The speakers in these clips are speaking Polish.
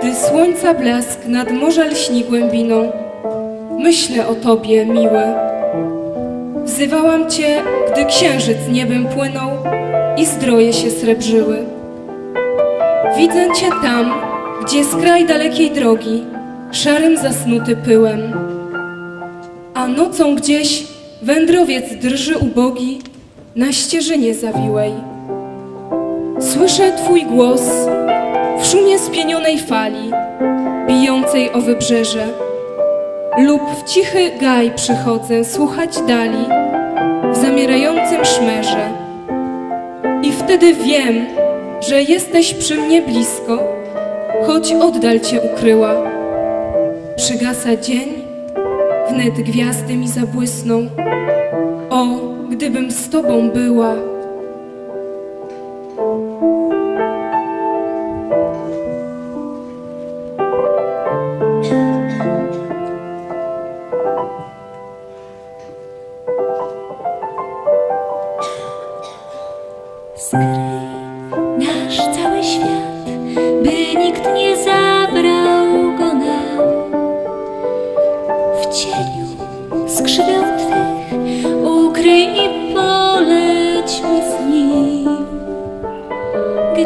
Gdy słońca blask nad morza lśni głębiną, myślę o Tobie, miły. Wzywałam Cię, gdy księżyc niebem płynął i zdroje się srebrzyły. Widzę Cię tam, gdzie z kraj dalekiej drogi, szarym zasnuty pyłem. A nocą gdzieś wędrowiec drży ubogi na ścieżynie zawiłej. Słyszę Twój głos w szumie spienionej fali, bijącej o wybrzeże. Lub w cichy gaj przychodzę słuchać dali w zamierającym szmerze. I wtedy wiem, że jesteś przy mnie blisko, choć oddal Cię ukryła. Przygasa dzień, wnet gwiazdy mi zabłysną. O, gdybym z Tobą była.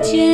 Gdzie